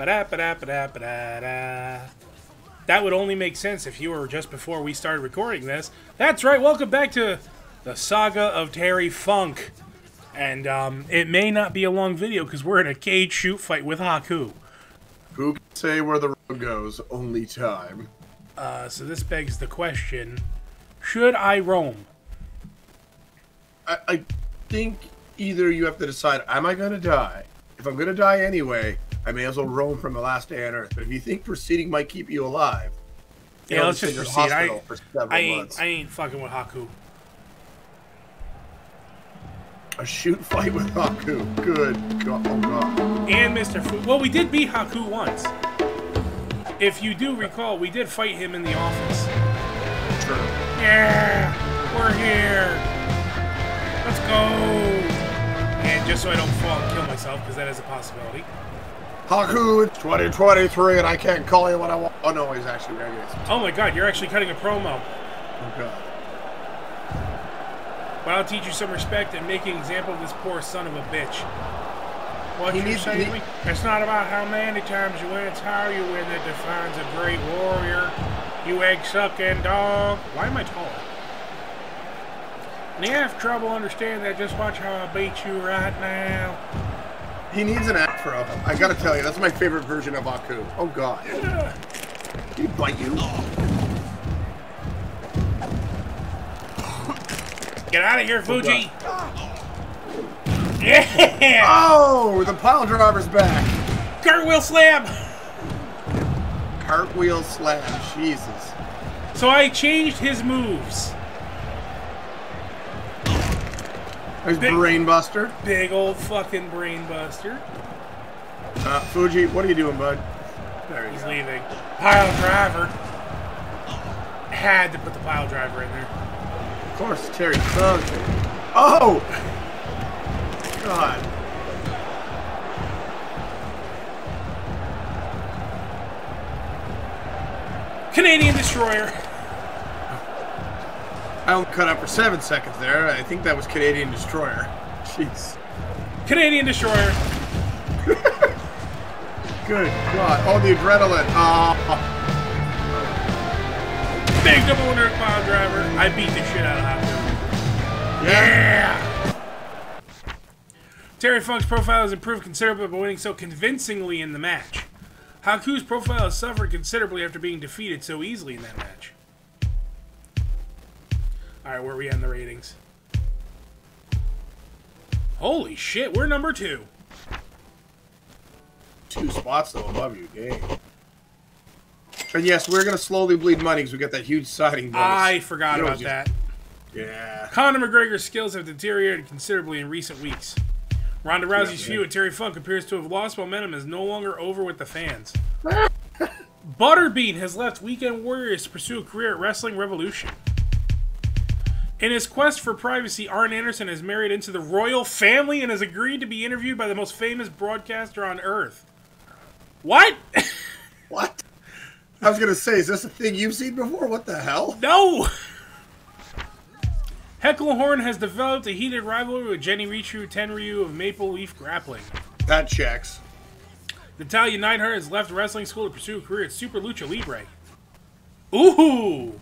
Ba-da, ba-da, ba-da, ba-da-da. That would only make sense if you were just before we started recording this. That's right, welcome back to the saga of Terry Funk. And um, it may not be a long video because we're in a cage shoot fight with Haku. Who can say where the road goes? Only time. Uh, so this begs the question should I roam? I, I think either you have to decide, am I going to die? If I'm going to die anyway, I may as well roam from the last day on Earth. But if you think proceeding might keep you alive, you Yeah, know, let's just proceed. I, I, ain't, months. I ain't fucking with Haku. A shoot fight with Haku. Good God. Oh, God. And Mr. Fu. Well, we did beat Haku once. If you do recall, we did fight him in the office. True. Yeah, we're here. Let's go. And just so I don't fall and kill myself, because that is a possibility. Haku, it's 2023 and I can't call you what I want. Oh, no, he's actually regular. Oh my god, you're actually cutting a promo. Oh, God. But I'll teach you some respect and make an example of this poor son of a bitch. What He you needs- say to me? It's not about how many times you win, it's how you win that defines a great warrior. You egg sucking dog. Why am I taller? And you have trouble understanding that. Just watch how I beat you right now. He needs an afro. I gotta tell you, that's my favorite version of Haku. Oh, God. Did he bite you? Get out of here, oh, Fuji! Yeah! Oh, the pile driver's back. Cartwheel slam! Cartwheel slam. Jesus. So I changed his moves. There's Big- Brainbuster. Big old fucking brain buster. Uh, Fuji, what are you doing, bud? There He's go. leaving. Pile driver. Had to put the pile driver in there. Of course, Terry Funk. Oh! God. Canadian destroyer. I only cut out for seven seconds there. I think that was Canadian Destroyer. Jeez. Canadian destroyer. Good God. Oh, the adrenaline. Oh. Big double under pile driver. I beat the shit out of. Yeah. Yeah. Terry Funk's profile has improved considerably by winning so convincingly in the match. Haku's profile has suffered considerably after being defeated so easily in that match. Alright, where are we in the ratings? Holy shit, we're number two. Two spots, though, above you. Dang. And yes, we're going to slowly bleed money because we got that huge siding bonus. I forgot You know, about just- that. Yeah. Conor McGregor's skills have deteriorated considerably in recent weeks. Ronda Rousey's Yeah, feud with Terry Funk appears to have lost momentum and is no longer over with the fans. Butterbean has left Weekend Warriors to pursue a career at Wrestling Revolution. In his quest for privacy, Arn Anderson has married into the royal family and has agreed to be interviewed by the most famous broadcaster on earth. What? What? I was going to say, is this a thing you've seen before? What the hell? No! Hecklehorn has developed a heated rivalry with Genichiro Tenryu of Maple Leaf Grappling. That checks. Natalya Neidhart has left wrestling school to pursue a career at Super Lucha Libre. Ooh!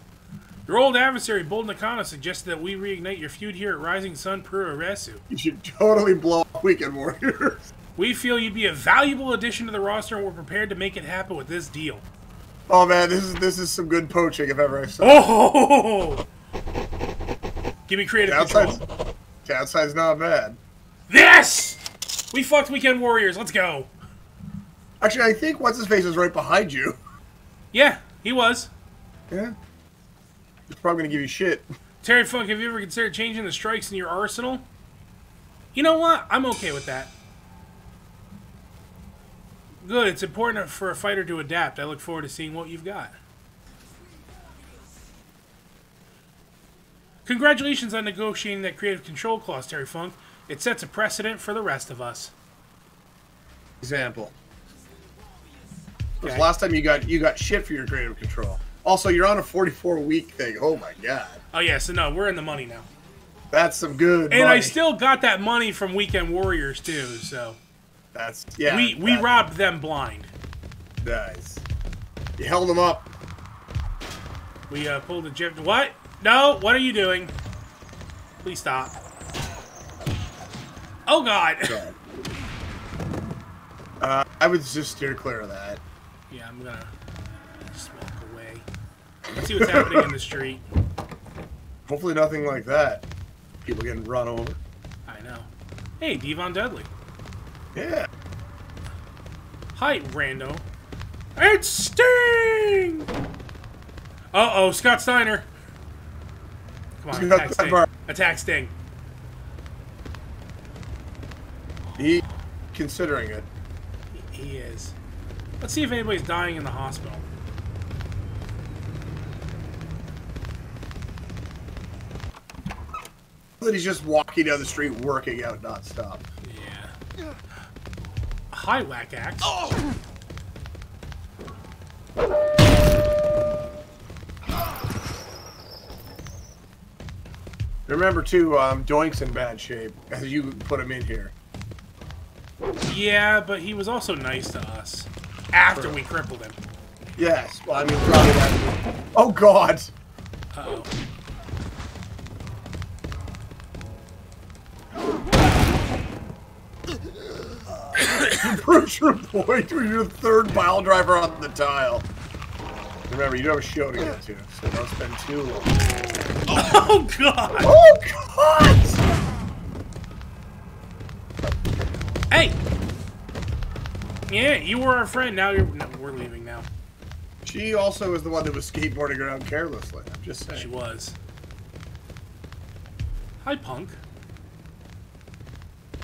Your old adversary, Bull Nakano, suggested that we reignite your feud here at Rising Sun Puroresu. You should totally blow up Weekend Warriors. We feel you'd be a valuable addition to the roster and we're prepared to make it happen with this deal. Oh man, this is this is some good poaching if ever I saw. Oh! Give me creative Downside's, control. downside's not bad. This! We fucked Weekend Warriors. Let's go. Actually, I think what's his face is right behind you. Yeah, he was. Yeah. He's probably gonna give you shit. Terry Funk, have you ever considered changing the strikes in your arsenal? You know what? I'm okay with that. Good. It's important for a fighter to adapt. I look forward to seeing what you've got. Congratulations on negotiating that creative control clause, Terry Funk. It sets a precedent for the rest of us. Example. Okay. last time you got you got shit for your creative control. Also, you're on a 44 week thing. Oh my god, Oh yeah, so no, we're in the money now. that's some good. And I still got that money from Weekend Warriors too, so That's yeah. we we that- robbed them blind. Nice. You held them up. We uh, pulled the jet. What? No, what are you doing? Please stop. Oh god! God. Uh, I would just steer clear of that. yeah, I'm gonna just walk away. Let's see what's happening in the street. Hopefully nothing like that. People getting run over. I know. Hey, Devon Dudley. Yeah. Hi, rando. It's Sting! Uh-oh, Scott Steiner. Come on, attack Sting. Attack Sting. He considering it. He is. Let's see if anybody's dying in the hospital. That he's just walking down the street working out nonstop. Yeah. Hi, Whack Axe. Remember too, um, Doink's in bad shape. As you put him in here. Yeah, but he was also nice to us. After True. we crippled him. Yes. Well, I mean, probably that. Oh God. Uh-oh. Bruce your boy to your third pile driver on the tile. Remember, you do have a show to get to, so don't spend too long. Oh, God! Oh God! Hey! Yeah, you were our friend. Now you're. No, we're leaving now. She also is the one that was skateboarding around carelessly. I'm just saying. She was. Hi, punk.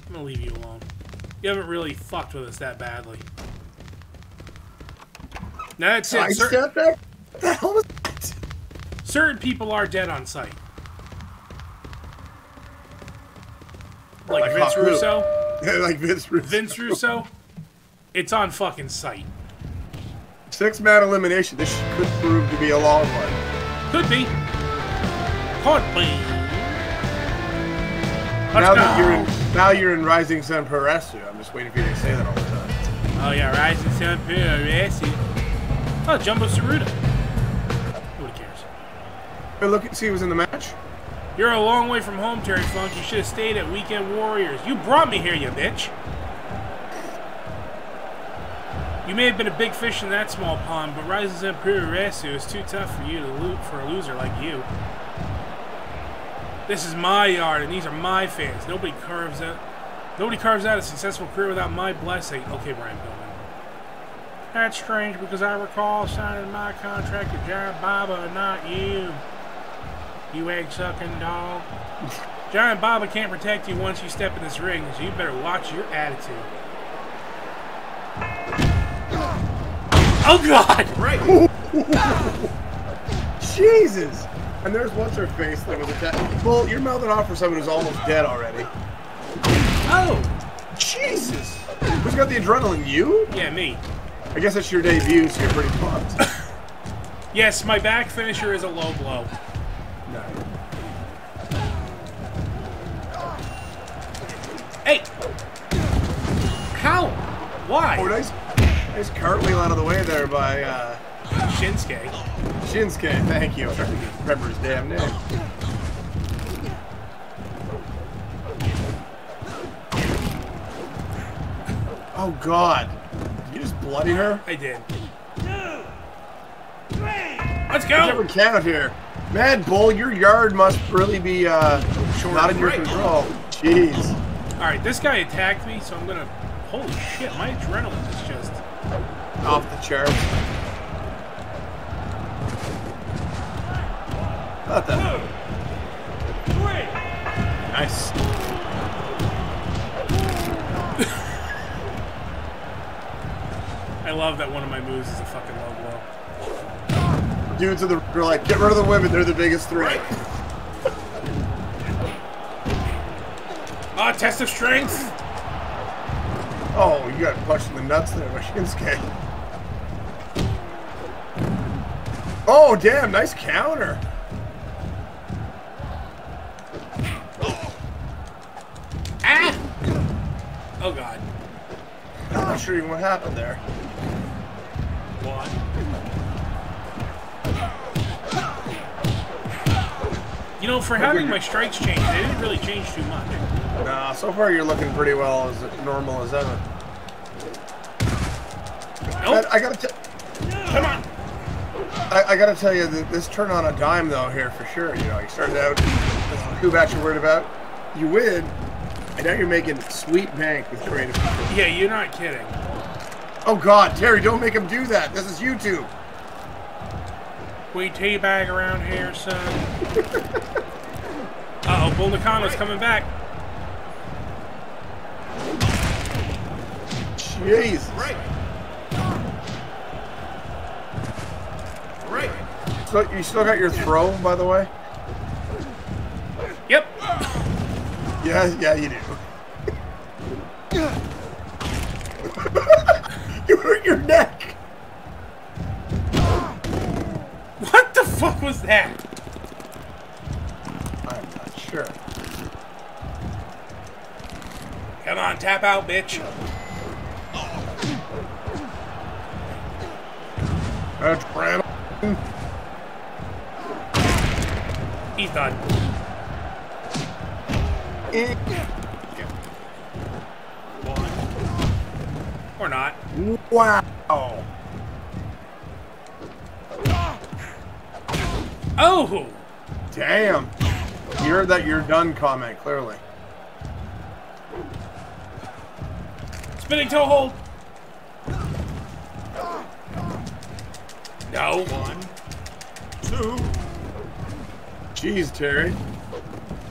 I'm gonna leave you alone. You haven't really fucked with us that badly. Now that's I it. Cer- said that. What the hell was that? certain people are dead on sight. Like, Like Vince. Russo. Yeah, like Vince Russo. Vince Russo. It's on fucking sight. Six man elimination. This could prove to be a long one. Could be. Could be. Let's now go. that you're in, now you're in Rising Sun Puroresu. I'm just waiting for you to say that all the time. Oh yeah, Rising Sun Pure Oh, Jumbo Tsuruta. Nobody cares. Hey, look, and see who was in the match. You're a long way from home, Terry Funk. You should have stayed at Weekend Warriors. You brought me here, you bitch. You may have been a big fish in that small pond, but Rising Sun Puroresu is too tough for you to loot for a loser like you. This is my yard, and these are my fans. Nobody carves out. Nobody carves out a successful career without my blessing. Okay, Brian Pillman. That's strange because I recall signing my contract with Giant Baba and not you. You egg sucking dog. Giant Baba can't protect you once you step in this ring, so you better watch your attitude. Oh God! Right. Jesus! And there's what's her face that was attacked. Well, you're mouthing off for someone who's almost dead already. Oh! Jesus! Who's got the adrenaline? You? Yeah, me. I guess it's your debut, so you're pretty pumped. Yes, my back finisher is a low blow. no. Hey! How? Why? Oh, nice, nice cartwheel out of the way there by uh, Shinsuke. Shinsuke. Thank you. I'm trying to remember his damn name. Oh God! Did you just bloody her? I did. Let's go! Never count here. Mad Bull, your yard must really be uh, not in your Right. control. Jeez. Alright, this guy attacked me, so I'm gonna. Holy shit, my adrenaline is just. Off the charts. Not that. Nice. I love that one of my moves is a fucking low blow. Dudes in the are like, get rid of the women. They're the biggest threat. Ah, test of strength! Oh, you got punched in the nuts there by Shinsuke. Oh, damn. Nice counter. God. I'm not sure even what happened there. One. You know, for having my strikes change, they didn't really change too much. Nah, so far you're looking pretty well as normal as ever. Nope. I, I gotta, Come on. I, I gotta tell you that this turn on a dime though here for sure. You know, you started out is the you're worried about. You win, now you're making sweet bank with creative. people. Yeah, you're not kidding. Oh God, Terry, don't make him do that. This is YouTube. We teabag around here, son. Uh oh, Bull Nakano's coming back. Jeez. Right. Right. So you still got your throw, by the way? Yep. Yeah, yeah, you do. you hurt your neck. What the fuck was that? I'm not sure. Come on, tap out, bitch. That's Brandon. He's done. Or not. Wow. Oh! Damn. You heard that you're done comment, clearly. Spinning toe hold. No. One. Two. Jeez, Terry.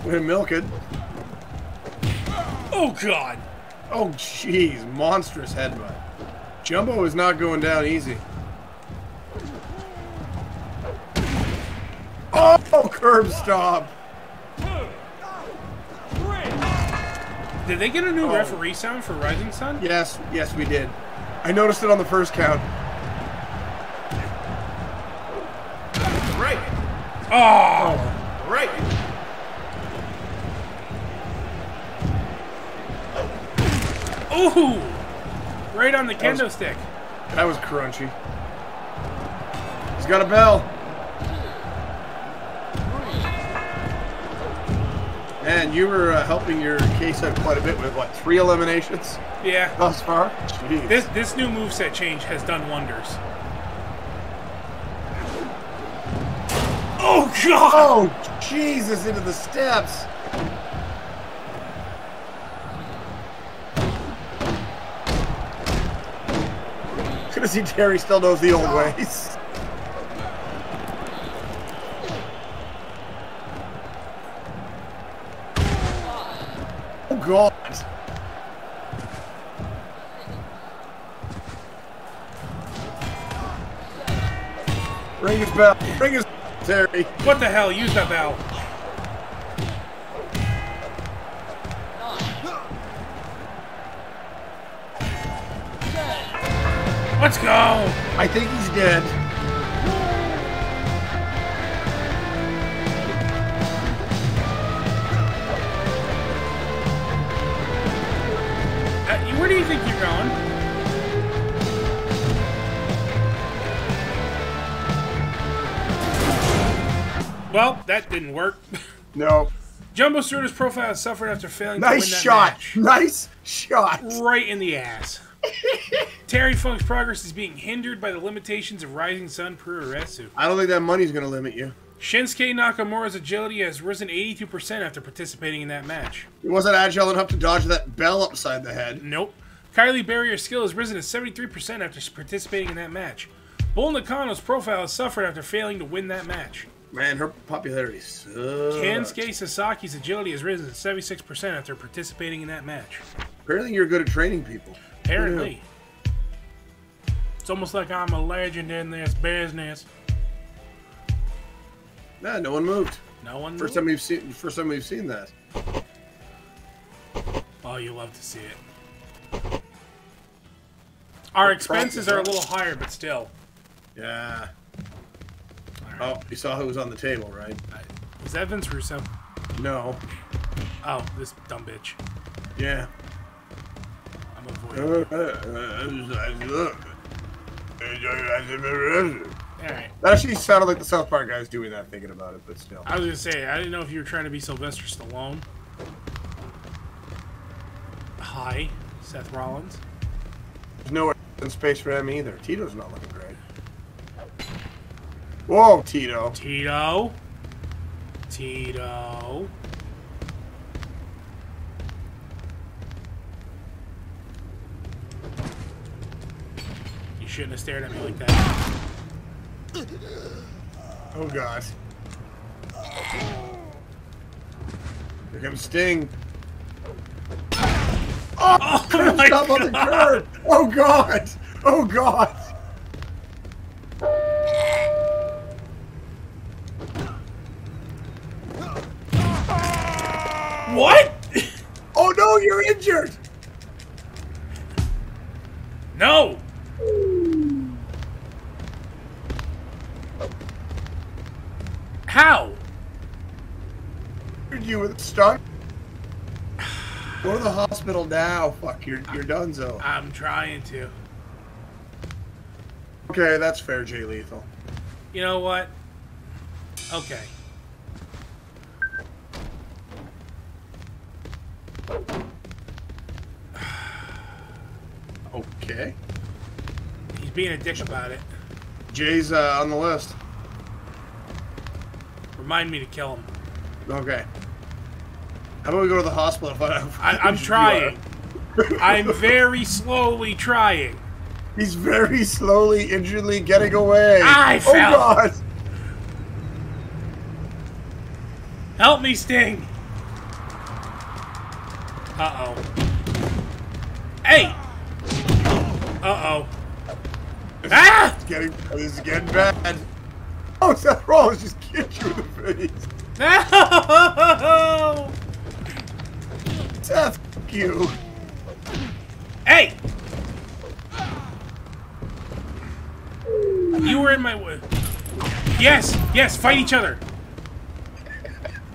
We're milk it. Oh god. Oh, jeez. Monstrous headbutt. Jumbo is not going down easy. Oh, curb stop. Did they get a new Oh. referee sound for Rising Sun? Yes, yes, we did. I noticed it on the first count. Right. Oh! Right. Ooh! Right on the was- kendo stick. That was crunchy. He's got a bell. Man, you were uh, helping your case out quite a bit with what three eliminations Yeah. thus far. Jeez. This this new moveset change has done wonders. Oh god! Oh, Jesus, into the steps. To see Terry still knows the old ways. Oh, God. Ring his bell. Ring his Terry. What the hell? Use that valve. Let's go! I think he's dead. Uh, where do you think you're going? Well, that didn't work. No. Jumbo Tsuruta's profile has suffered after failing to win Nice that shot. match. Nice shot. Right in the ass. Terry Funk's progress is being hindered by the limitations of Rising Sun Puroresu. I don't think that money's going to limit you. Shinsuke Nakamura's agility has risen 82% after participating in that match. He wasn't agile enough to dodge that bell upside the head. Nope. Kylie Barrier's skill has risen to 73% after participating in that match. Bull Nakano's profile has suffered after failing to win that match. Man, her popularity sucks. Kensuke Sasaki's agility has risen to 76% after participating in that match. Apparently you're good at training people. Apparently. It's almost like I'm a legend in this business. Yeah, no one moved. No one First knew. time we've seen first time we've seen that. Oh, you love to see it. Our expenses are a little higher, but still. Yeah. Oh, you saw who was on the table, right? Was that Vince Russo? No. Oh, this dumb bitch. Yeah. I'm avoiding. Uh, uh. Uh, Alright. That actually sounded like the South Park guys doing that, thinking about it, but still. I was gonna say, I didn't know if you were trying to be Sylvester Stallone. Hi, Seth Rollins. There's nowhere in space for him either. Tito's not looking great. Whoa, Tito. Tito. Tito. Shouldn't have stared at me like that. Oh, God. Here comes Sting. Oh, oh my Stop on the curb! Oh, God! Oh, God! What? Oh, no, you're injured! no! How? You with stuck? Go to the hospital now. Fuck, you're, you're done, so. I'm trying to. Okay, that's fair, Jay Lethal. You know what? Okay. Okay. He's being a dick about it. Jay's uh, on the list. Remind me to kill him. Okay. How about we go to the hospital and find out? I, I'm trying. I'm very slowly trying. He's very slowly, injuredly getting away. I oh fell. God! Help me, Sting! Uh oh. Hey! Uh oh. Ah! It's getting, this is getting bad. Oh, Seth Rollins just kicked you in the face. No! Fuck you. Hey! You were in my way. Yes, yes, fight each other.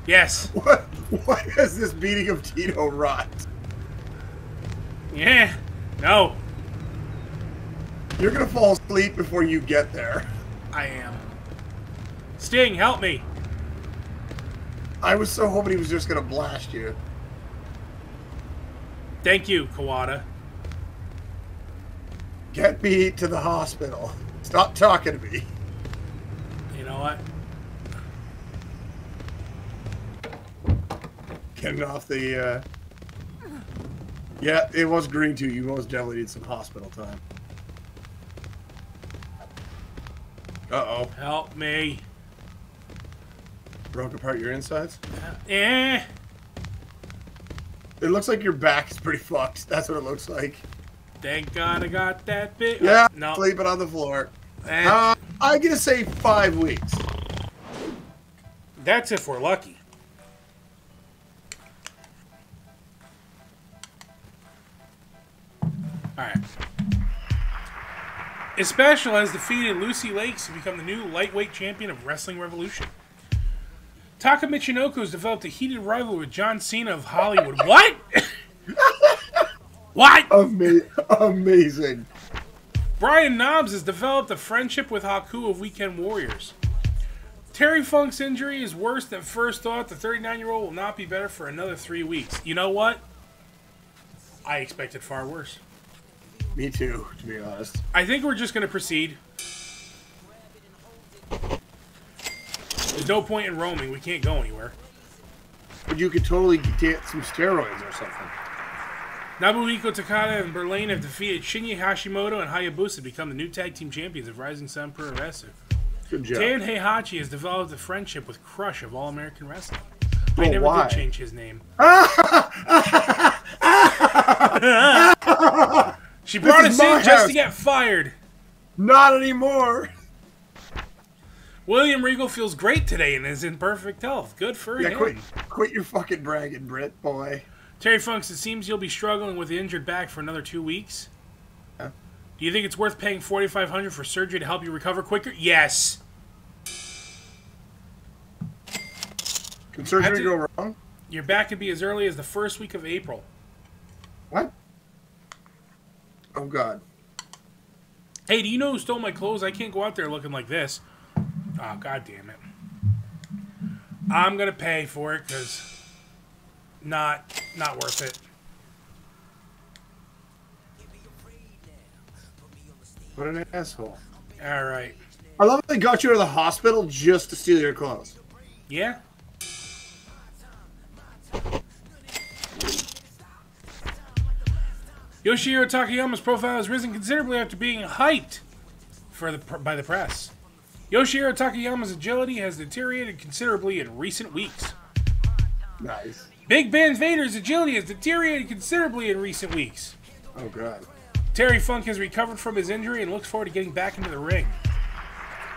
Yes. What? What has this beating of Tito rot? Yeah. No, You're gonna fall asleep before you get there. I am. Sting, help me. I was so hoping he was just gonna blast you. Thank you, Kawada. Get me to the hospital. Stop talking to me. You know what? Getting off the. Uh... Yeah, it was green too. You most definitely need some hospital time. Uh oh. Help me. Broke apart your insides? Eh. It looks like your back is pretty fucked. That's what it looks like. Thank God I got that bit. Yeah, No. sleeping on the floor. Eh. Uh, I'm gonna say five weeks. That's if we're lucky. Alright. Especial has defeated Lucy Lakes to become the new lightweight champion of Wrestling Revolution. Taka Michinoku has developed a heated rivalry with John Cena of Hollywood. What? what? Ama- amazing. Brian Knobbs has developed a friendship with Haku of Weekend Warriors. Terry Funk's injury is worse than first thought. The 39 year old will not be better for another three weeks. You know what? I expected far worse. Me too, to be honest. I think we're just going to proceed. There's no point in roaming. We can't go anywhere. But you could totally get some steroids or something. Nobuhiko Takada and Berlin have defeated Shinya Hashimoto and Hayabusa to become the new tag team champions of Rising Sun Pro Wrestling. Good job. Dan Heihachi has developed a friendship with Crush of All American Wrestling. I Oh, never why? did change his name. she brought us in my just to get fired. Not anymore. William Regal feels great today and is in perfect health. Good for you. Yeah, him. quit, quit your fucking bragging, Brit boy. Terry Funks, it seems you'll be struggling with the injured back for another two weeks. Yeah. Do you think it's worth paying forty five hundred for surgery to help you recover quicker? Yes. Can surgery go wrong? Your back could be as early as the first week of April. What? Oh god. Hey, do you know who stole my clothes? I can't go out there looking like this. Oh, god damn it. I'm gonna pay for it because not not worth it. What an asshole. All right. I love they got you to the hospital just to steal your clothes. Yeah. Yoshihiro Takayama's profile has risen considerably after being hyped for the by the press. Yoshihiro Takayama's agility has deteriorated considerably in recent weeks. Nice. Big Van Vader's agility has deteriorated considerably in recent weeks. Oh god. Terry Funk has recovered from his injury and looks forward to getting back into the ring.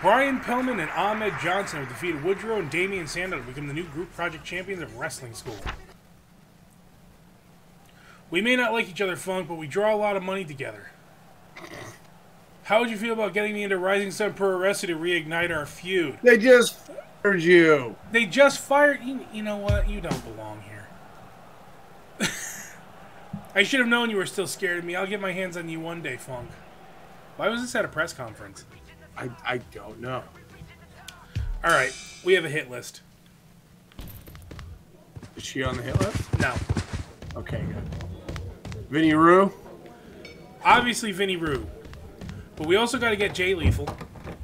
Brian Pillman and Ahmed Johnson have defeated Woodrow and Damien Sandow to become the new group project champions of Wrestling School. We may not like each other, Funk, but we draw a lot of money together. How would you feel about getting me into Rising Sun Pro Wrestling to reignite our feud? They just fired you. They just fired. You, you know what? You don't belong here. I should have known you were still scared of me. I'll get my hands on you one day, Funk. Why was this at a press conference? I, I don't know. All right, we have a hit list. Is she on the hit list? No, Okay, good. Vinny Rue? obviously Vinny Rue, but we also got to get Jay Lethal,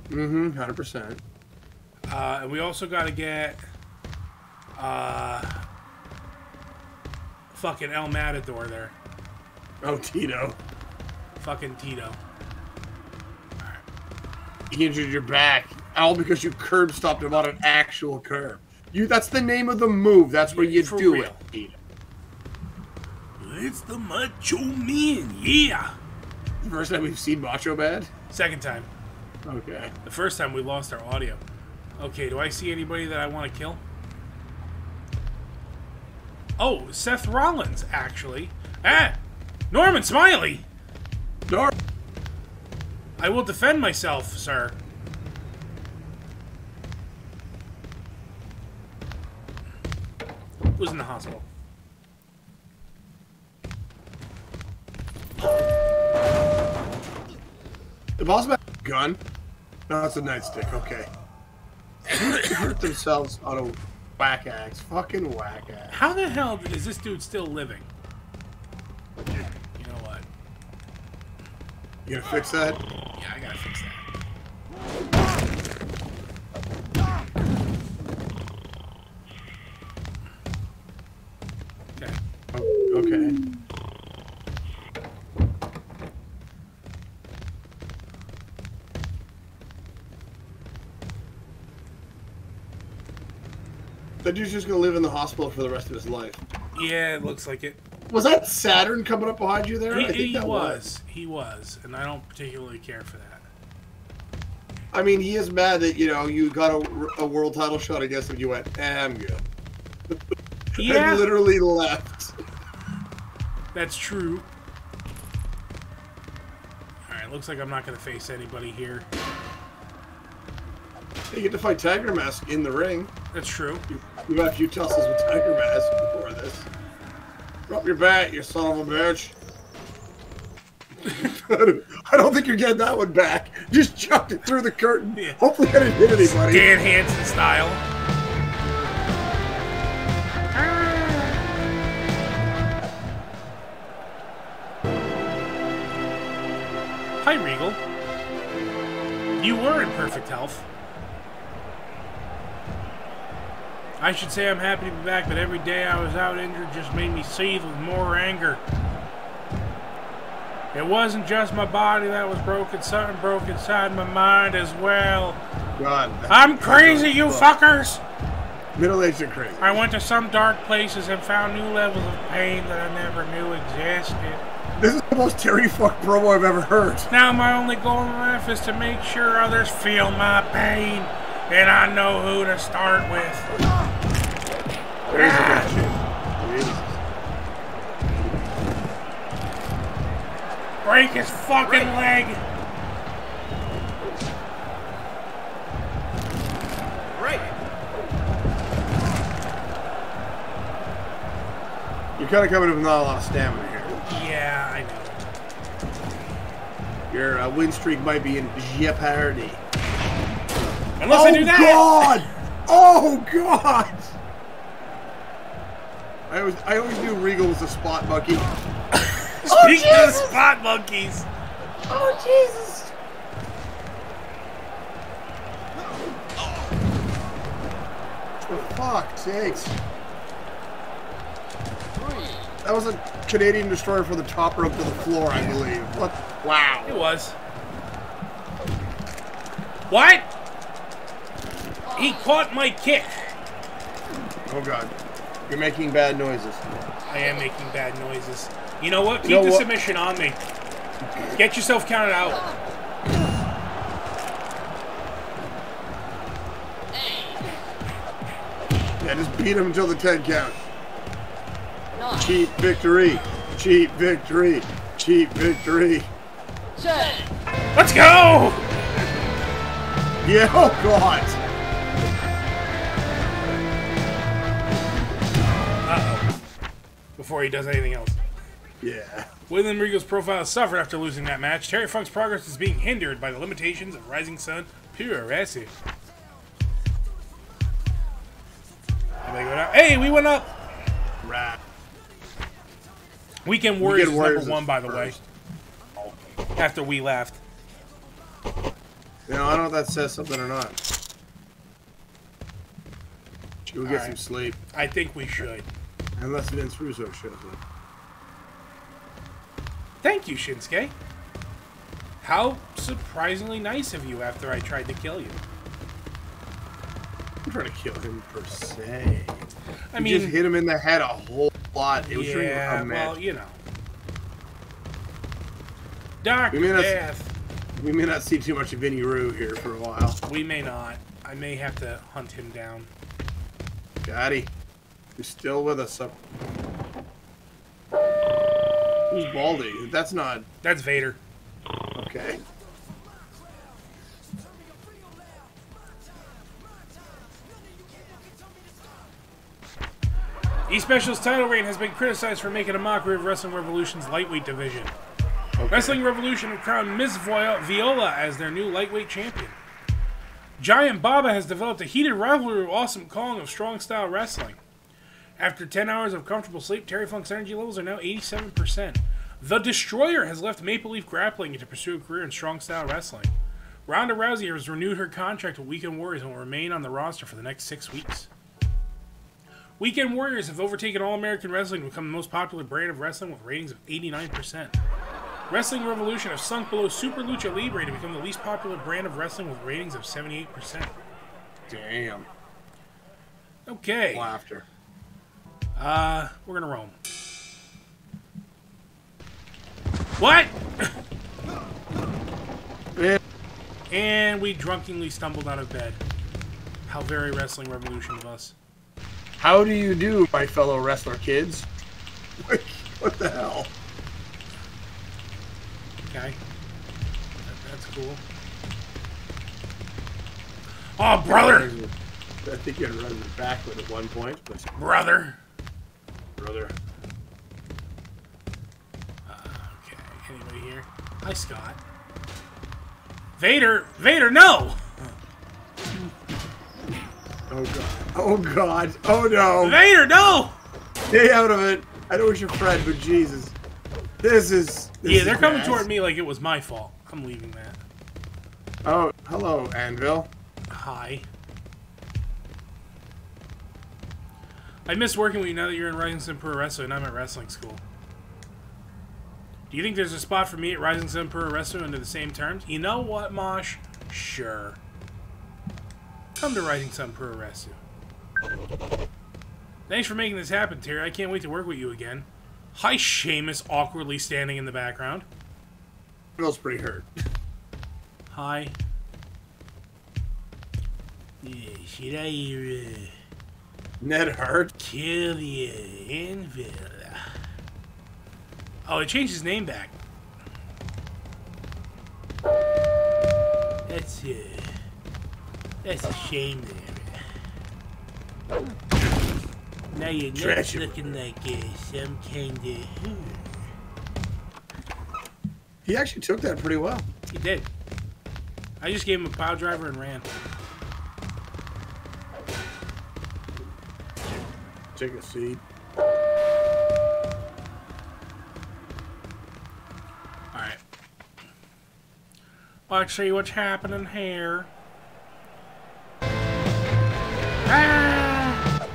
Mm-hmm, 100%. uh, and we also got to get uh, fucking El Matador there, Oh, Tito. fucking Tito. He injured your back. All because you curb stopped him on an actual curb. You that's the name of the move. That's where you do real. it. Tito. It's the Macho Man, yeah. First time we've seen Macho Bad? Second time. Okay. The first time we lost our audio. Okay, do I see anybody that I want to kill? Oh, Seth Rollins, actually. Ah! Norman Smiley! Nor I will defend myself, sir. Who's in the hospital? The boss man gun? No, that's a nightstick, okay. hurt themselves on a whack axe. Fucking whack axe. How the hell is this dude still living? You know what? You gonna fix that? Yeah, I gotta fix that. That dude's just gonna live in the hospital for the rest of his life. Yeah, it looks like it. Was that Saturn coming up behind you there? He, I think he that was. He was, and I don't particularly care for that. I mean, he is mad that you know you got a, a world title shot against him. You went, eh, I'm good. Yeah, And literally left. that's true. All right, looks like I'm not gonna face anybody here. You get to fight Tiger Mask in the ring. That's true. You, you had a few tussles with Tiger Mask before this. Drop your bat, you son of a bitch. I don't think you're getting that one back. Just chucked it through the curtain. Yeah. Hopefully, I didn't hit anybody. Stan Hansen style. Hi, Regal. You were in perfect health. I should say I'm happy to be back, but every day I was out injured just made me seethe with more anger. It wasn't just my body that was broken, something broke inside my mind as well. God, I'm crazy, you fuckers! middle aged and crazy. I went to some dark places and found new levels of pain that I never knew existed. This is the most Terry fuck promo I've ever heard. Now my only goal in life is to make sure others feel my pain, and I know who to start with. There's a good shit. Break his fucking leg! Right. You're kind of coming in with not a lot of stamina here. Yeah, I know. Your uh, win streak might be in jeopardy. Unless oh I do that. God! Oh God! I always, I always knew Regal was a spot monkey. Oh, Speaking of spot monkeys. Oh Jesus! For fuck's sakes. That was a Canadian destroyer for the top rope to the floor, I believe. What? Wow. It was. What? He caught my kick. Oh God. You're making bad noises. I am making bad noises. You know what? Keep know the what? submission on me. Get yourself counted out. Yeah, just beat him until the 10 count. Cheap victory. Cheap victory. Cheap victory. Let's go! Yeah, oh God. Before he does anything else. Yeah. William Regal's profile has suffered after losing that match. Terry Funk's progress is being hindered by the limitations of Rising Sun Pure Wrestling. How they go down? Hey, we went up! Rat. Weekend Warriors Weekend Warriors number one, by the first. way. After we left. You know, I don't know if that says something or not. Should we get Alright. some sleep? I think we should. Unless Vince Russo shows up. Thank you, Shinsuke. How surprisingly nice of you after I tried to kill you. I'm trying to kill him per se. I You mean, just hit him in the head a whole lot. It was yeah, well, you know. Dark We may not- Death. We may not see too much of Vinny Roo here for a while. We may not. I may have to hunt him down. Daddy, you're still with us. Up. Who's Baldy? That's not That's Vader. okay. E Special's title reign has been criticized for making a mockery of Wrestling Revolution's lightweight division. okay. Wrestling Revolution have crowned Miss Voy- Viola as their new lightweight champion. Giant Baba has developed a heated rivalry with Awesome Kong of strong style wrestling. After 10 hours of comfortable sleep, Terry Funk's energy levels are now 87%. The Destroyer has left Maple Leaf Grappling to pursue a career in strong style wrestling. Ronda Rousey has renewed her contract with Weekend Warriors and will remain on the roster for the next six weeks. Weekend Warriors have overtaken All American Wrestling to become the most popular brand of wrestling with ratings of 89%. Wrestling Revolution have sunk below Super Lucha Libre to become the least popular brand of wrestling with ratings of 78%. Damn. Okay, Laughter. Uh, we're gonna roam. What? And we drunkenly stumbled out of bed. How very Wrestling Revolution of us. How do you do, my fellow wrestler kids? what the hell? Okay. That- that's cool. Oh, brother! I think you had to run it backward at one point, but Brother! Brother. Uh, okay, anybody here? Hi, Scott. Vader! Vader, no! Oh god. Oh god. Oh no. Vader, no! Stay out of it. I don't know it's your friend, but Jesus. This is. This Yeah, is they're coming bad. toward me like it was my fault. I'm leaving that. Oh, hello, Anvil. Hi. I miss working with you now that you're in Rising Sun Pro Wrestling and I'm at wrestling school. Do you think there's a spot for me at Rising Sun Pro Wrestling under the same terms? You know what, Mosh? Sure. Come to Rising Sun Pro Wrestling. Thanks for making this happen, Terry. I can't wait to work with you again. Hi, Seamus, awkwardly standing in the background. Anvil's pretty hurt. Hi. Yeah, should I uh, Neidhart. kill the anvil? Oh, it changed his name back. That's uh, that's a shame there. Now you're not looking like uh, some kind of. He actually took that pretty well. He did. I just gave him a power driver and ran. Take a seat. Alright. Let's see what's happening here. Ah!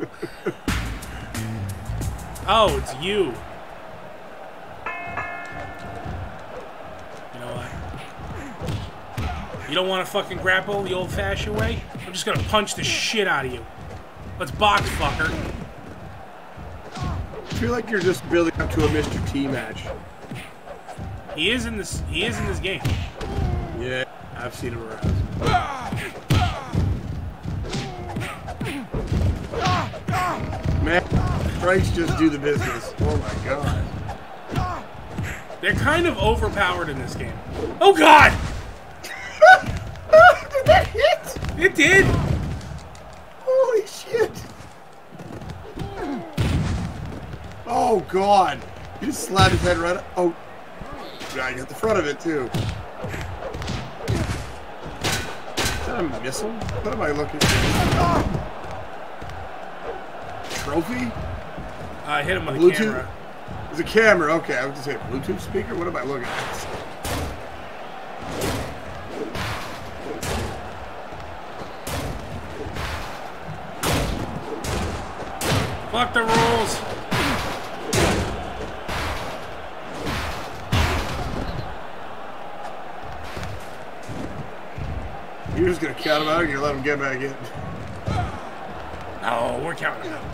oh, it's you. You? You don't want to fucking grapple the old-fashioned way? I'm just gonna punch the shit out of you. Let's box, fucker. I feel like you're just building up to a Mr. T match. He is in this. He is in this game. Yeah, I've seen him around. Man, strikes just do the business. Oh my god. They're kind of overpowered in this game. Oh god! Did that hit? It did! God. He just slapped his head right up. Oh. Yeah, I got the front of it too. Is that a missile? What am I looking at? Trophy? I hit him with a Bluetooth? camera. It's a camera. Okay, I was just saying Bluetooth speaker. What am I looking at? Fuck the rules! Gonna count him out, or you're gonna let him get back in. No, we're counting them.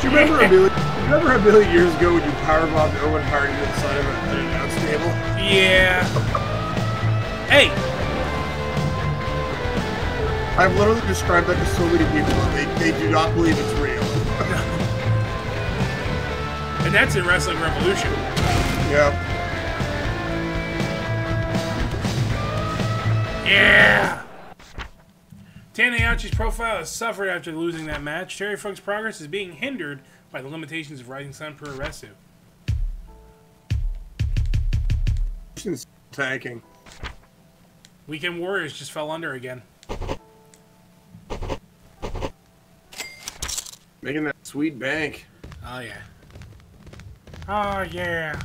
Do you remember a million? Remember a million years ago when you powerbombed Owen Hart into the side of an announce table? Yeah. Hey, I've literally described that to so many people, and they, they do not believe it's real. and that's in Wrestling Revolution. Yeah. Yeah. Tanahashi's profile has suffered after losing that match. Terry Funk's progress is being hindered by the limitations of Rising Sun Pro Wrestling. Tanking. Weekend Warriors just fell under again. Making that sweet bank. Oh yeah. Oh yeah.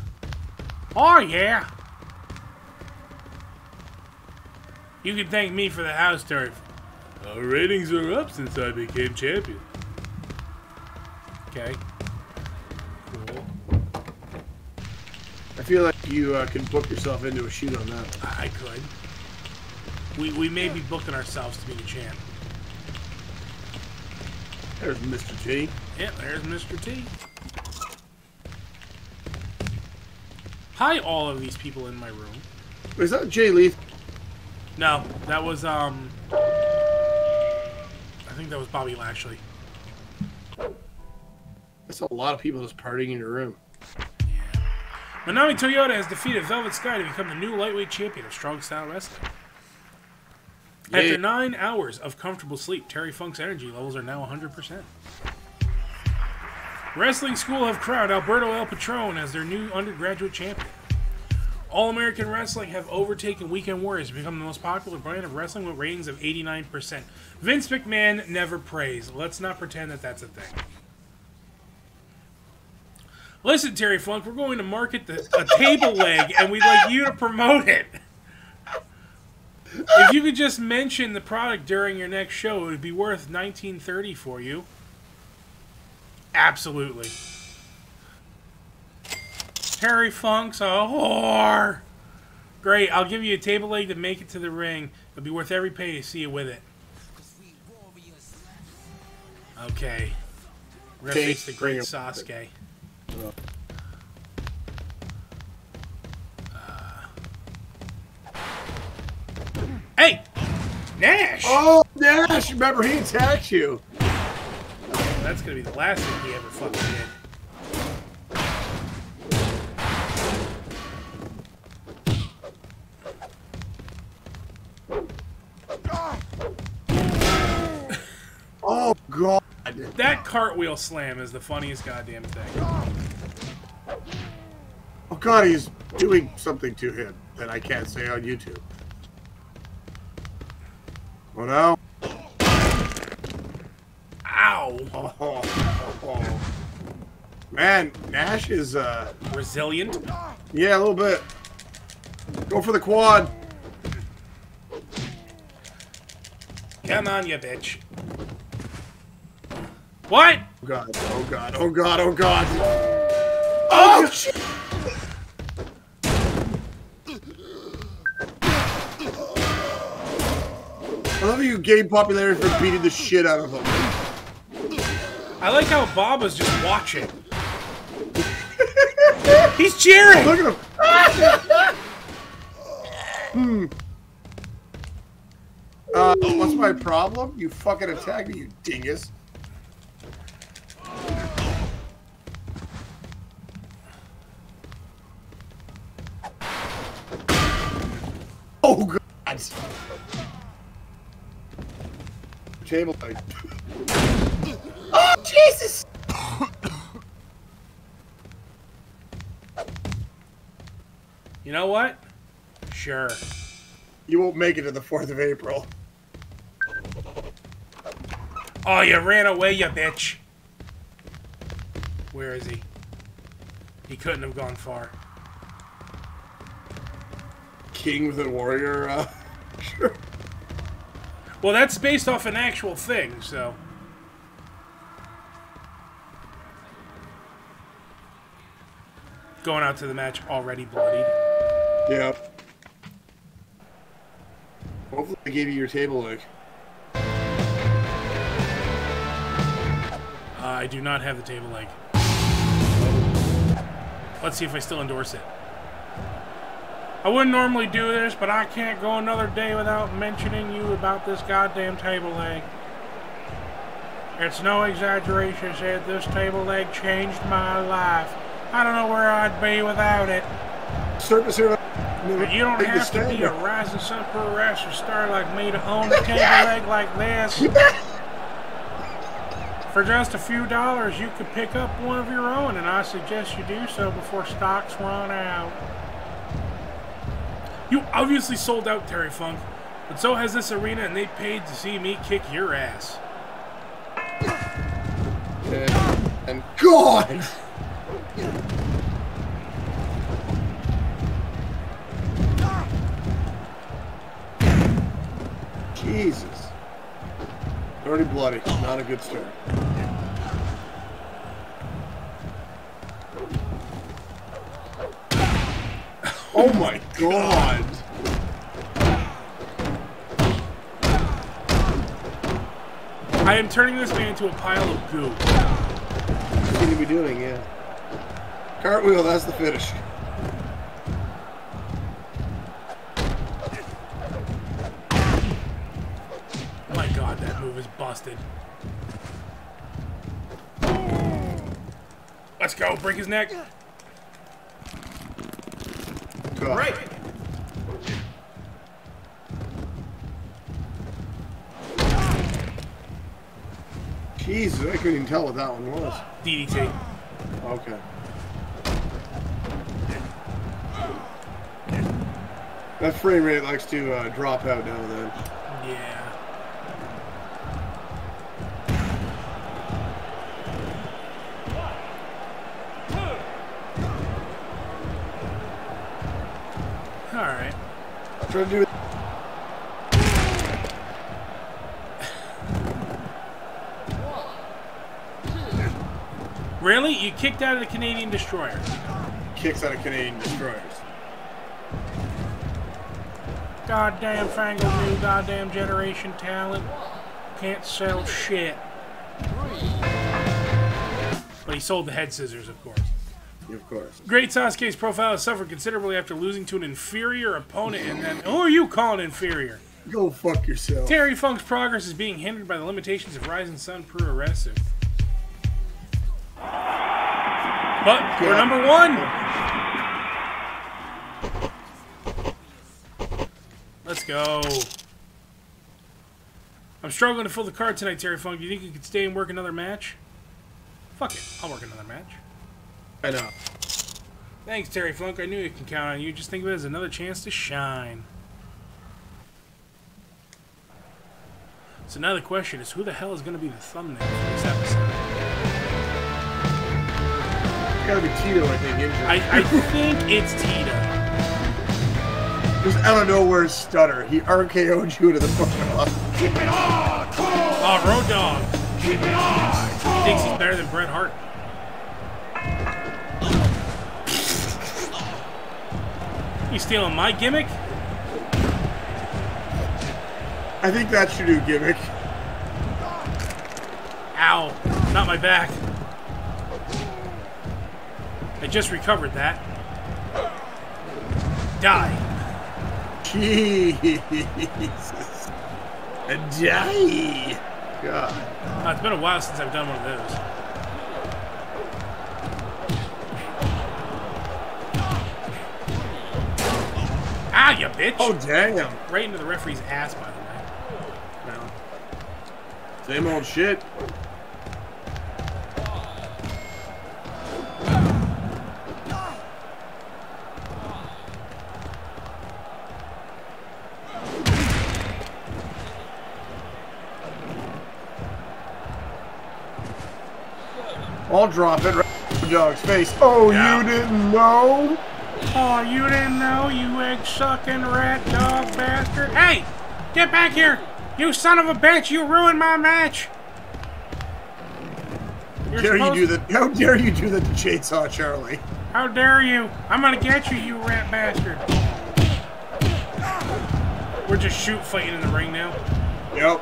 Oh yeah. You can thank me for the house turf. Our ratings are up since I became champion. Okay. Cool. I feel like you uh, can book yourself into a shoot on that. I I could. We, we may be booking ourselves to be the champ. There's Mr. T. Yeah, there's Mr. T. Hi, all of these people in my room. Is that Jay Leith? No, that was um. I think that was Bobby Lashley. That's a lot of people just partying in your room. Manami Toyota has defeated Velvet Sky to become the new lightweight champion of Strong Style Wrestling. Yeah. After nine hours of comfortable sleep, Terry Funk's energy levels are now 100%. Wrestling School have crowned Alberto El Patron as their new undergraduate champion. All American Wrestling have overtaken Weekend Warriors to become the most popular brand of wrestling with ratings of 89%. Vince McMahon never prays. Let's not pretend that that's a thing. Listen, Terry Funk, we're going to market the, a table leg, and we'd like you to promote it. If you could just mention the product during your next show, it would be worth 1930 for you. Absolutely. Terry Funk's a whore. Great, I'll give you a table leg to make it to the ring. It'll be worth every penny to see you with it. Okay. We're gonna face the great. Sasuke. Nash! Oh, Nash! Remember, he attacked you. That's gonna be the last thing he ever fucking did. Oh god. That cartwheel slam is the funniest goddamn thing. Oh god, he's doing something to him that I can't say on YouTube. Oh no. Ow! Oh, oh, oh. Man, Nash is uh Resilient. yeah, a little bit. Go for the quad. Come on, you bitch. What? Oh god, oh god, oh god, oh god. Oh shit. You gain popularity for beating the shit out of him. I like how Bob was just watching. He's cheering! Look at him. hmm. Uh, what's my problem? You fucking attack me, you dingus. Oh god. Table leg. oh Jesus! You know what? Sure. You won't make it to the 4th of April. Oh, you ran away, you bitch. Where is he? He couldn't have gone far. King with a warrior, uh, sure. Well, that's based off an actual thing, so. Going out to the match already bloodied. Yeah. Hopefully I gave you your table leg. Uh, I do not have the table leg. Let's see if I still endorse it. I wouldn't normally do this, but I can't go another day without mentioning you about this goddamn table leg. It's no exaggeration to say that this table leg changed my life. I don't know where I'd be without it. Here. But you don't have to be a rising sun pro wrestler star like me to own a table leg like this. For just a few dollars, you could pick up one of your own, and I suggest you do so before stocks run out. You obviously sold out, Terry Funk, but so has this arena, and they paid to see me kick your ass. And, and God! Jesus. Already bloody. Not a good start. Oh my god! I am turning this man into a pile of goo. What are we doing? Yeah. Cartwheel, that's the finish. Oh my god, that move is busted. Let's go, break his neck. God. Right. Jesus, I couldn't even tell what that one was. DDT. Okay. That frame rate likes to uh, drop out now and then. To do it. Really? You kicked out of the Canadian Destroyer. Kicks out of Canadian destroyers. Goddamn Fangled new goddamn generation talent. Can't sell shit. But he sold the head scissors, of course. Of course. Great Sasuke's profile has suffered considerably after losing to an inferior opponent, and then who are you calling inferior? Go fuck yourself. Terry Funk's progress is being hindered by the limitations of Rising Sun Pro Wrestling. But we're number one. Let's go. I'm struggling to fill the card tonight, Terry Funk. Do you think you could stay and work another match? Fuck it. I'll work another match. I know. Thanks, Terry Funk. I knew you can count on you. Just think of it as another chance to shine. So now the question is, who the hell is going to be the thumbnail for this episode? It's gotta be Tito, I think, injured. I, I think it's Tito. Just out of nowhere, stutter. He RKO'd you to the fucking off. Keep it hardcore! Oh, Road Dogg. Keep it hardcore! He thinks he's better than Bret Hart. Stealing my gimmick? I think that's your new gimmick. Ow. Not my back. I just recovered that. Die. Jesus. Die. God. Uh, it's been a while since I've done one of those. Ah, you bitch! Oh, damn. Right into the referee's ass, by the way. No. Same old shit. I'll drop it right in the dog's face. Oh, Yeah. you didn't know? Oh, you didn't know, you egg sucking rat dog bastard! Hey! Get back here! You son of a bitch! You ruined my match! You're Dare you do that? How dare you do that to Chainsaw Charlie? How dare you! I'm gonna get you, you rat bastard! We're just shoot fighting in the ring now. Yep.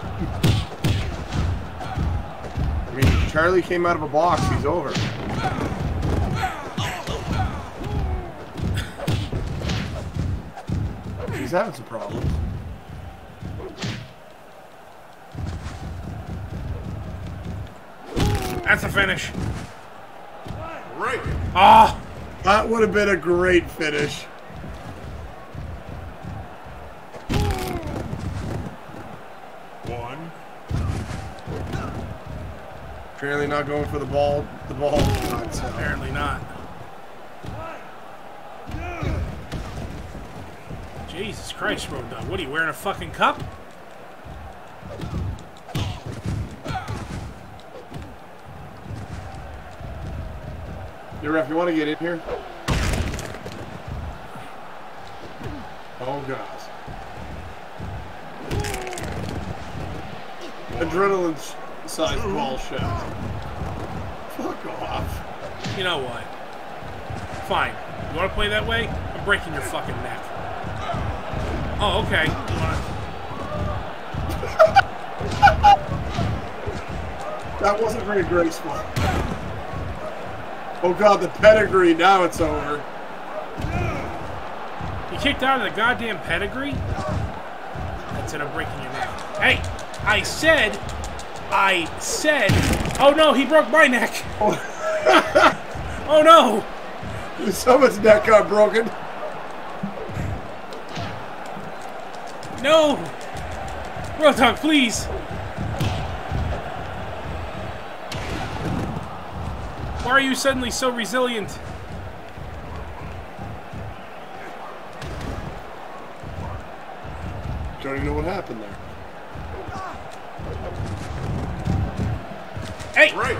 I mean, Charlie came out of a box. He's over. He's having some problems. That's a finish. Right! Ah! That would have been a great finish. One. Apparently not going for the ball. The ball. Apparently not. Jesus Christ, Road Dogg. What are you wearing a fucking cup? Hey, ref, you want to get in here? Oh, God. Adrenaline sized ball shot. Fuck off. You know what? Fine. You want to play that way? I'm breaking your fucking neck. Oh, okay. That wasn't very graceful. Oh, God, the pedigree. Now it's over. You kicked out of the goddamn pedigree? That's it, I'm breaking your neck. Hey! I said... I said... Oh no, he broke my neck! Oh no! Someone's neck got broken. No! Road Dogg, please! Why are you suddenly so resilient? Don't even know what happened there. Hey! Right!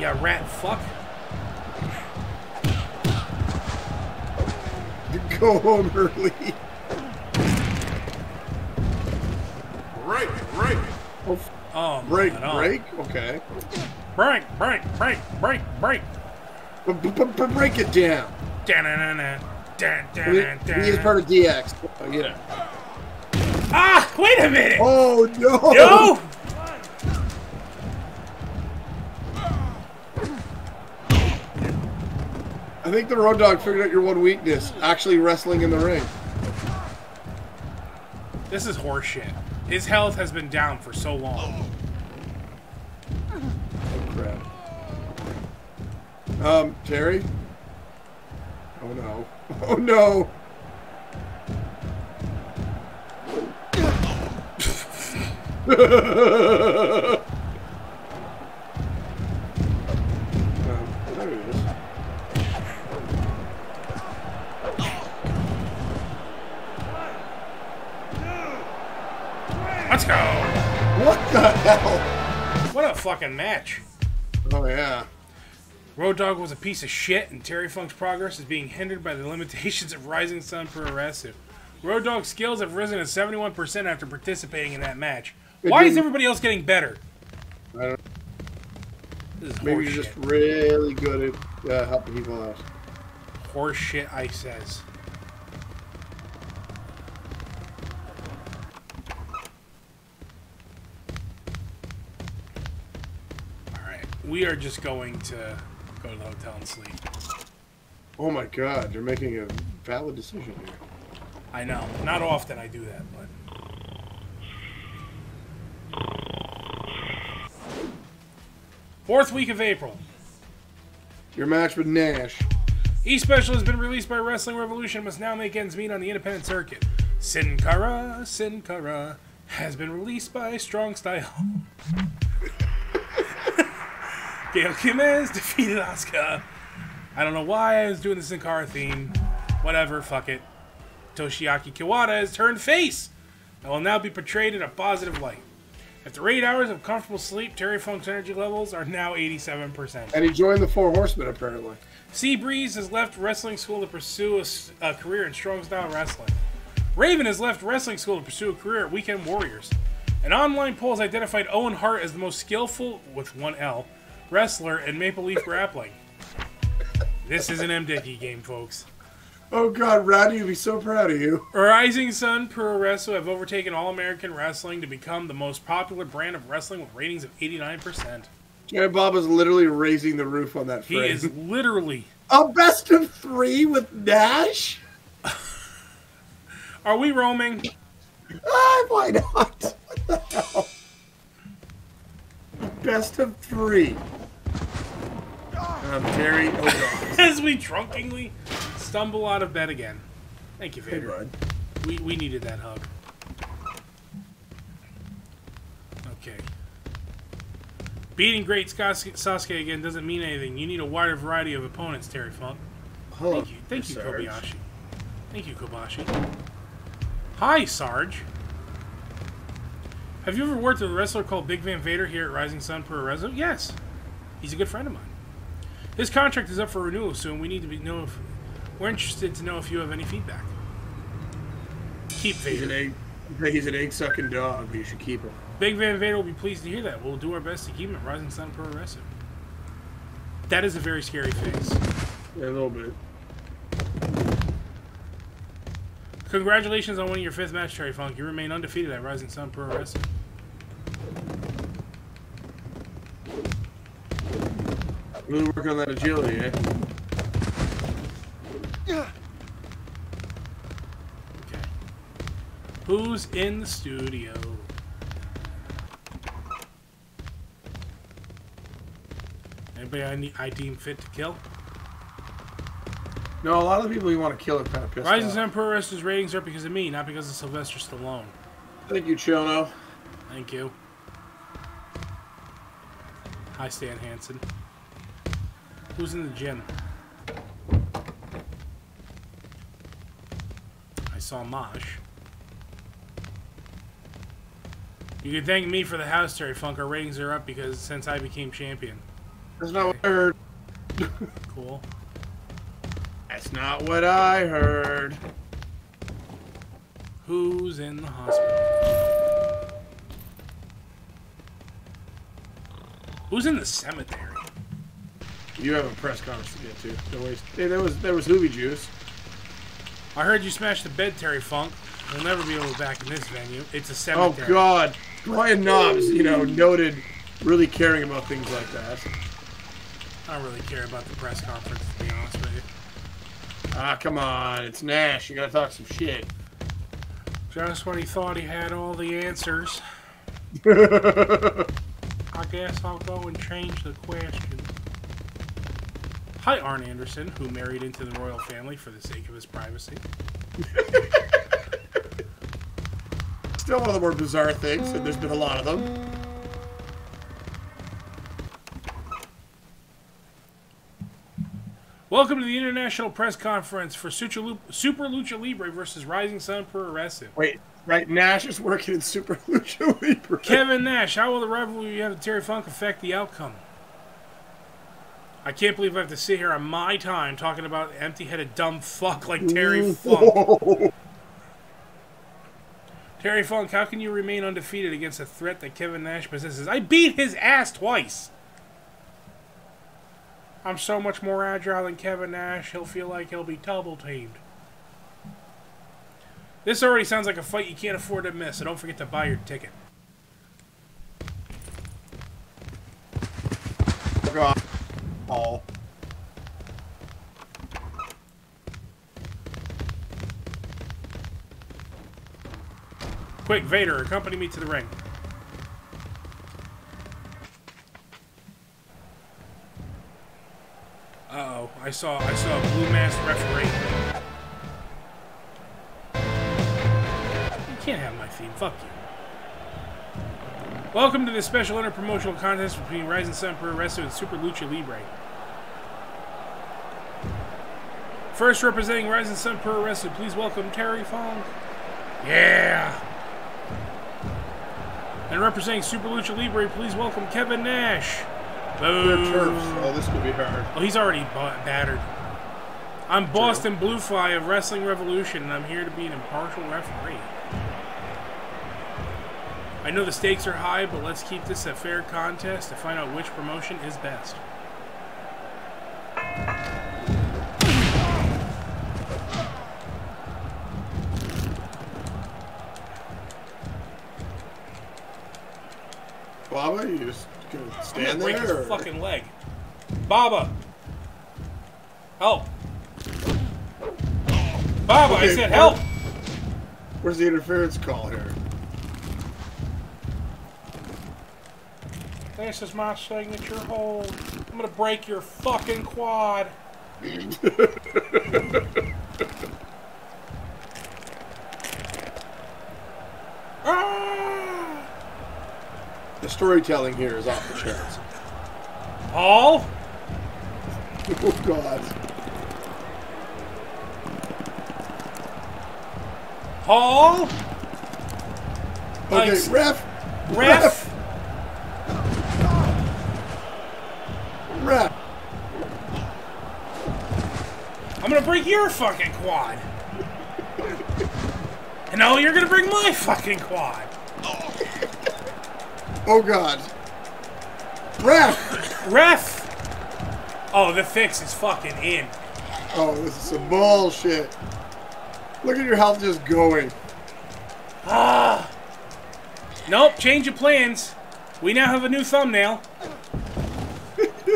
You rat fuck. Go home early. Right! Oh, Oh, break, break? Okay. Break, break, break, break, break. But, but, but break it down. Da, da, He, da, da. he is part of DX. Oh, yeah. Ah! Wait a minute! Oh, no. No! I think the Road Dogg figured out your one weakness actually wrestling in the ring. This is horseshit. His health has been down for so long. Oh, crap. Um, Terry? Oh, no. Oh, no. Let's go. What the hell? What a fucking match. Oh yeah. Road Dogg was a piece of shit, and Terry Funk's progress is being hindered by the limitations of Rising Sun Puroresu. Road Dogg's skills have risen to 71% after participating in that match. Why is everybody else getting better? I don't, This is maybe you're shit. just really good at uh, helping people out. Horse shit, I says. We are just going to go to the hotel and sleep. Oh my god, you're making a valid decision here. I know. Not often I do that, but. Fourth week of April. Your match with Nash. E Special has been released by Wrestling Revolution must now make ends meet on the independent circuit. Sin Cara, Sin Cara has been released by Strong Style. Gail Kim has defeated Asuka. I don't know why I was doing the Sin Cara theme. Whatever, fuck it. Toshiaki Kawada has turned face and will now be portrayed in a positive light. After eight hours of comfortable sleep, Terry Funk's energy levels are now 87%. And he joined the Four Horsemen, apparently. Sea Breeze has left wrestling school to pursue a career in strong style wrestling. Raven has left wrestling school to pursue a career at Weekend Warriors. An online poll has identified Owen Hart as the most skillful, with one L, wrestler and Maple Leaf Grappling. This is an MDickie game, folks. Oh god, Rowdy would be so proud of you. Rising Sun Pro Wrestling have overtaken All American Wrestling to become the most popular brand of wrestling with ratings of 89%. And Bob is literally raising the roof on that He frame. is literally. a best of three with Nash? Are we roaming? Ah, why not? What the hell? Best of three. Terry O'Donnell. as we drunkenly stumble out of bed again. Thank you, Hey, Vader. bud. We, we needed that hug. Okay. Beating great Sas- Sasuke again doesn't mean anything. You need a wider variety of opponents, Terry Funk. Hello, Thank you. Thank you, Sarge. Kobayashi. Thank you, Kobashi. Hi, Sarge. Have you ever worked with a wrestler called Big Van Vader here at Rising Sun Puroresu? Yes. He's a good friend of mine. His contract is up for renewal soon. We need to be know if we're interested to know if you have any feedback. Keep He's an Vader. egg. He's an egg-sucking dog. but You should keep him. Big Van Vader will be pleased to hear that. We'll do our best to keep him at Rising Sun Pro Wrestling. That is a very scary face. Yeah, a little bit. Congratulations on winning your fifth match, Terry Funk. You remain undefeated at Rising Sun Pro Wrestling. Really work on that agility, eh? Okay. Who's in the studio? Anybody I, need, I deem fit to kill? No, a lot of the people you want to kill are kind of pissed Rising. Sun Pro Wrestling's ratings are because of me, not because of Sylvester Stallone. Thank you, Chono. Thank you. Hi, Stan Hansen. Who's in the gym? I saw Mosh. You can thank me for the house, Terry Funk. Our ratings are up because since I became champion. That's not what I heard. Cool. That's not what I heard. Who's in the hospital? Who's in the cemetery? You have a press conference to get to. Don't waste. Hey, there was there was Hoobie Juice. I heard you smashed the bed, Terry Funk. We'll never be able to back in this venue. It's a Oh. God, Brian Knobbs, you know, noted, really caring about things like that. I don't really care about the press conference, to be honest with you. Ah, come on, it's Nash. You gotta talk some shit. Just when he thought he had all the answers, I guess I'll go and change the question. Hi, Arn Anderson, who married into the royal family for the sake of his privacy. Still one of the more bizarre things, and there's been a lot of them. Welcome to the international press conference for Super Super Lucha Libre versus Rising Sun Pro Wrestling. Wait, right? Nash is working in Super Lucha Libre. Kevin Nash, how will the rivalry you have with Terry Funk affect the outcome? I can't believe I have to sit here on my time talking about empty-headed dumb fuck like Terry Funk. Terry Funk, how can you remain undefeated against a threat that Kevin Nash possesses? I beat his ass twice. I'm so much more agile than Kevin Nash, he'll feel like he'll be double teamed. This already sounds like a fight you can't afford to miss, so don't forget to buy your ticket. Quick, Vader, accompany me to the ring. Uh oh, I saw I saw a blue masked referee. You can't have my theme. Fuck you. Welcome to the special interpromotional contest between Rising Sun Pro Wrestling and Super Lucha Libre. First representing Rising Sun Pro Wrestling, please welcome Terry Funk. Yeah. And representing Super Lucha Libre, please welcome Kevin Nash. Boom. turfs. Oh, this could be hard. Oh, he's already battered. I'm Boston Bluefly of Wrestling Revolution, and I'm here to be an impartial referee. I know the stakes are high, but let's keep this a fair contest to find out which promotion is best. Baba, you just gonna I'm gonna stand break there? his or- fucking leg. Baba! Help! Baba, I said help! Where's the interference call here? This is my signature hold. I'm gonna break your fucking quad. The storytelling here is off the charts. Paul? Oh God. Paul? Okay, Thanks. ref. Ref? Ref. I'm gonna break your fucking quad. And now you're gonna break my fucking quad. Oh God. Ref. Ref! Oh, the fix is fucking in. Oh, this is some bullshit. Look at your health just going. Ah. Nope, change of plans. We now have a new thumbnail.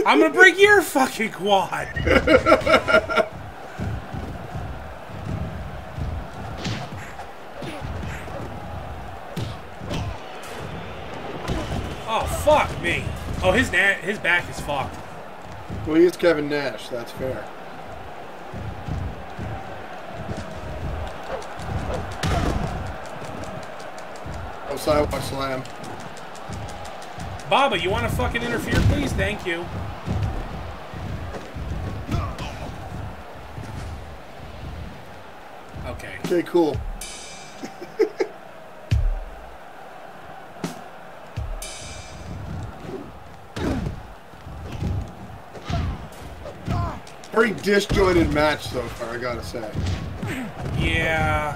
I'm gonna break your fucking quad. his back is fucked. Well, he's Kevin Nash. That's fair. Oh, sidewalk slam. Baba, you want to fucking interfere, please? Thank you. Okay. Okay, cool. Very disjointed match so far, I gotta say. Yeah.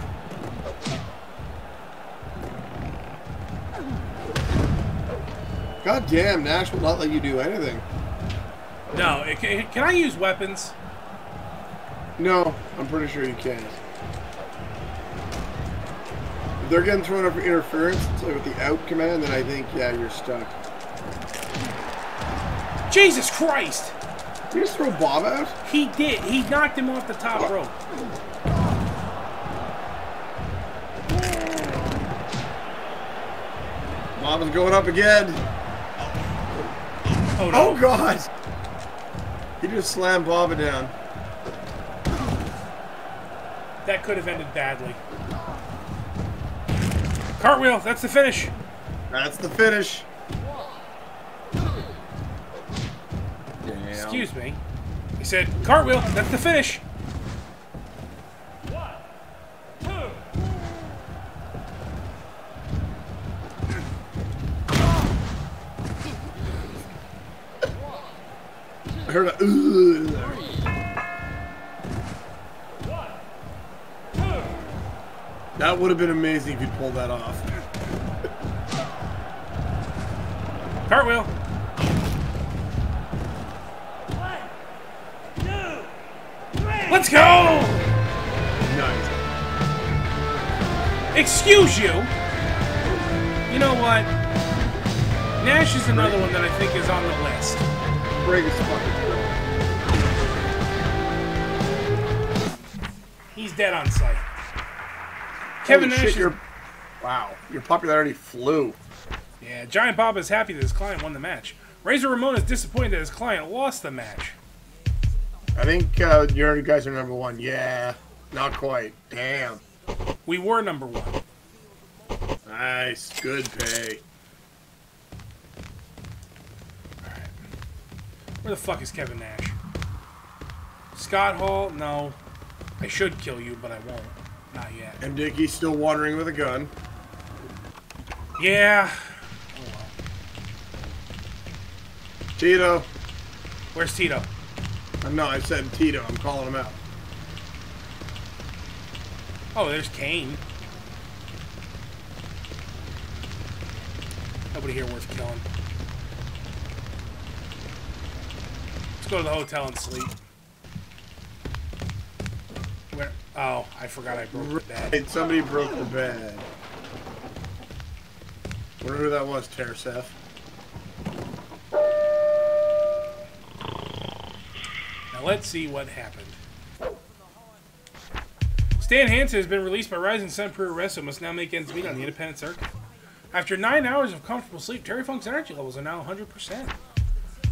God damn, Nash will not let you do anything. No, it, can, can I use weapons? No, I'm pretty sure you can't. If they're getting thrown up for interference like with the out command, then I think, yeah, you're stuck. Jesus Christ! Did you just throw Bob out? He did. He knocked him off the top rope. Bob is going up again. Oh Oh. God! He just slammed Baba down. That could have ended badly. Cartwheel, that's the finish. That's the finish. Damn. Excuse me. He said, cartwheel, that's the finish. I heard a. "Ugh." That would have been amazing if you pulled that off. Cartwheel. Excuse you. You know what? Nash is another one that I think is on the list. His fucking. He's dead on sight. Kevin Holy Nash shit, your wow, your popularity flew. Yeah, Giant Bob is happy that his client won the match. Razor Ramon is disappointed that his client lost the match. I think uh, you guys are number one. Yeah, not quite. Damn. We were number one. Nice, good pay. Alright. Where the fuck is Kevin Nash? Scott Hall? No. I should kill you, but I won't. Not yet. And Dickie's still wandering with a gun. Yeah. Oh. Tito. Where's Tito? Uh, no, I said Tito. I'm calling him out. Oh, there's Kane. Nobody here worth killing. Let's go to the hotel and sleep. Where? Oh, I forgot I broke the bed. Right, somebody broke the bed. Wonder who that was, Terseth. Now let's see what happened. Stan Hansen has been released by Rising Sun Pro Wrestling. Must now make ends meet on the independent circuit. After nine hours of comfortable sleep, Terry Funk's energy levels are now 100%.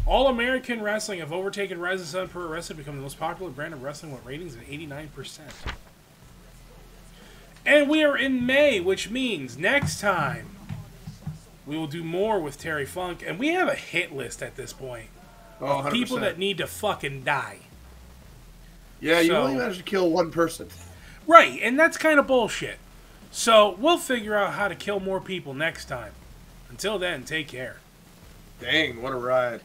All American Wrestling have overtaken Rising Sun Pro Wrestling, to become the most popular brand of wrestling with ratings at 89%. And we are in May, which means next time we will do more with Terry Funk. And we have a hit list at this point. Oh, 100%. People that need to fucking die. Yeah, you So- only managed to kill one person. Right, and that's kind of bullshit. So we'll figure out how to kill more people next time. Until then, take care. Dang, what a ride.